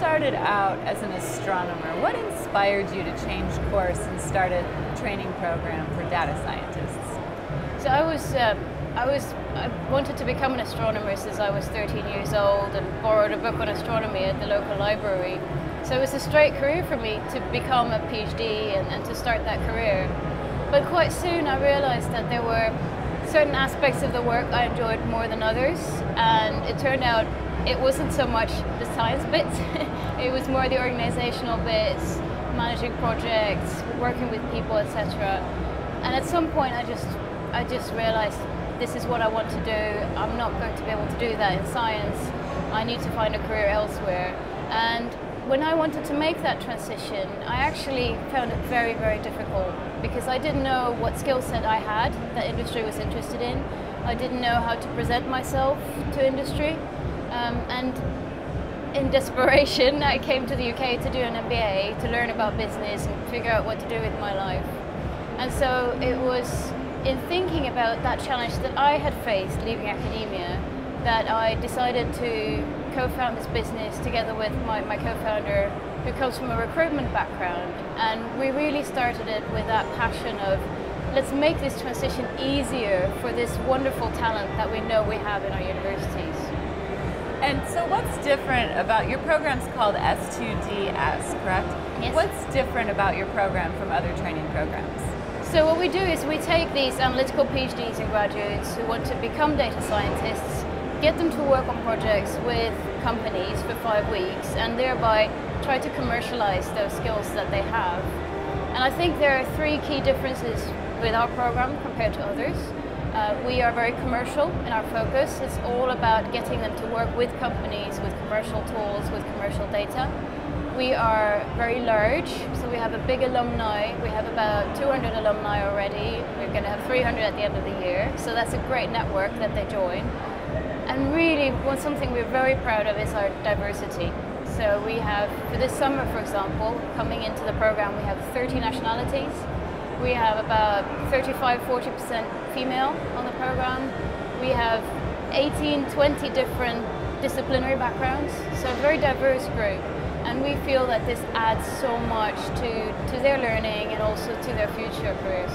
started out as an astronomer. What inspired you to change course and start a training program for data scientists? So I was, uh, I was, I wanted to become an astronomer since I was 13 years old and borrowed a book on astronomy at the local library. So it was a straight career for me to become a PhD and, and to start that career. But quite soon I realized that there were certain aspects of the work I enjoyed more than others, and it turned out it wasn't so much the science bits, it was more the organizational bits, managing projects, working with people, etc. And at some point I just I just realized this is what I want to do. I'm not going to be able to do that in science. I need to find a career elsewhere. And when I wanted to make that transition, I actually found it very, very difficult because I didn't know what skill set I had that industry was interested in. I didn't know how to present myself to industry. Um, and in desperation, I came to the UK to do an MBA, to learn about business and figure out what to do with my life. And so it was in thinking about that challenge that I had faced leaving academia that I decided to co-found this business together with my, my co-founder who comes from a recruitment background and we really started it with that passion of let's make this transition easier for this wonderful talent that we know we have in our universities. And so what's different about your program's called S2DS, correct? Yes. What's different about your program from other training programs? So what we do is we take these analytical PhDs and graduates who want to become data scientists get them to work on projects with companies for five weeks and thereby try to commercialize those skills that they have. And I think there are three key differences with our program compared to others. Uh, we are very commercial in our focus. It's all about getting them to work with companies, with commercial tools, with commercial data. We are very large, so we have a big alumni. We have about 200 alumni already. We're going to have 300 at the end of the year, so that's a great network that they join. And really, one something we're very proud of is our diversity. So we have, for this summer, for example, coming into the program, we have 30 nationalities. We have about 35, 40% female on the program. We have 18, 20 different disciplinary backgrounds, so a very diverse group. And we feel that this adds so much to, to their learning and also to their future careers.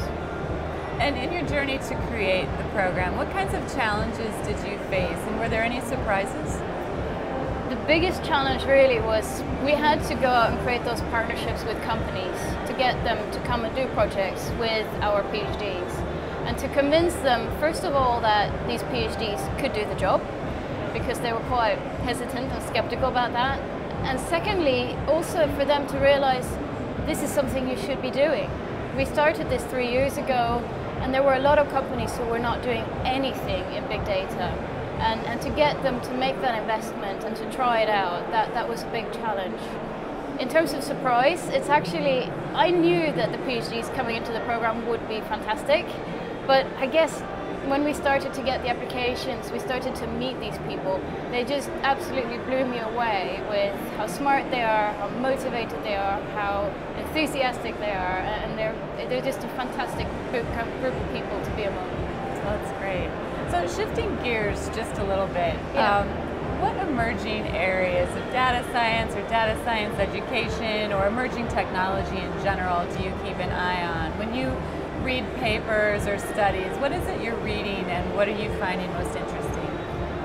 And in your journey to create the program, what kinds of challenges did you face and were there any surprises? The biggest challenge really was we had to go out and create those partnerships with companies to get them to come and do projects with our PhDs and to convince them, first of all, that these PhDs could do the job because they were quite hesitant and skeptical about that. And secondly, also for them to realize this is something you should be doing. We started this three years ago and there were a lot of companies who were not doing anything in big data. And, and to get them to make that investment and to try it out, that, that was a big challenge. In terms of surprise, it's actually, I knew that the PhDs coming into the program would be fantastic, but I guess when we started to get the applications, we started to meet these people, they just absolutely blew me away with how smart they are, how motivated they are, how enthusiastic they are, and they're, they're just a fantastic group, group of people to be among. That's great. So shifting gears just a little bit, yeah. um, what emerging areas of data science or data science education or emerging technology in general do you keep an eye on? When you read papers or studies, what is it you're reading and what are you finding most interesting?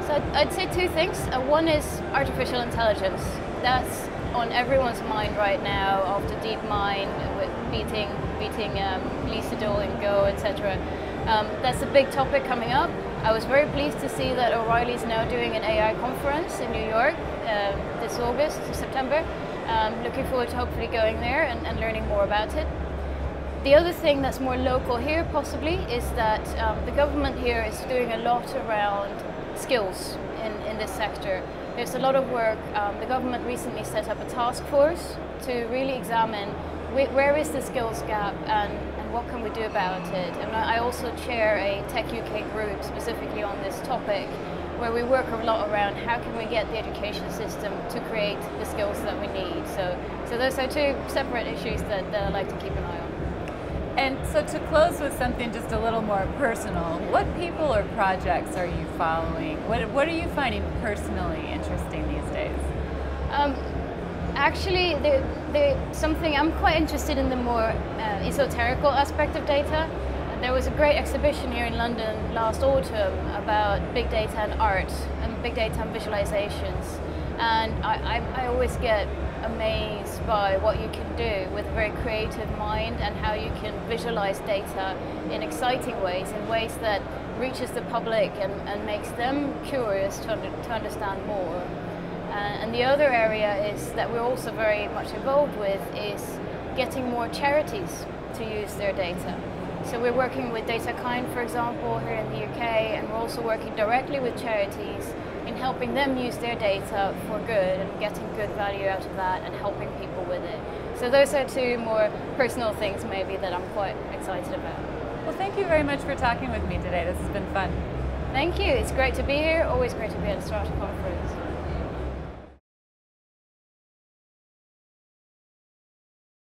So I'd, say two things. Uh, one is artificial intelligence. That's on everyone's mind right now after DeepMind, with beating, beating um, Lee Sedol in Go, etc. Um, that's a big topic coming up. I was very pleased to see that O'Reilly is now doing an AI conference in New York uh, this August, to September. Um, looking forward to hopefully going there and, and learning more about it. The other thing that's more local here possibly is that um, the government here is doing a lot around skills in, in this sector. There's a lot of work. Um, the government recently set up a task force to really examine where is the skills gap and, and what can we do about it. And I also chair a Tech UK group specifically on this topic where we work a lot around how can we get the education system to create the skills that we need. So, so those are two separate issues that, that I like to keep an eye on. And so to close with something just a little more personal, what people or projects are you following? What, what are you finding personally interesting these days? Um, Actually, the, the, something I'm quite interested in the more uh, esoterical aspect of data. There was a great exhibition here in London last autumn about big data and art and big data and visualizations. And I, I, I always get amazed by what you can do with a very creative mind and how you can visualize data in exciting ways, in ways that reaches the public and, and makes them curious to, under, to understand more. Uh, and the other area is that we're also very much involved with is getting more charities to use their data. So we're working with DataKind, for example, here in the UK, and we're also working directly with charities in helping them use their data for good and getting good value out of that and helping people with it. So those are two more personal things maybe that I'm quite excited about. Well, thank you very much for talking with me today. This has been fun. Thank you. It's great to be here. Always great to be at the Strata Conference.